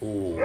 五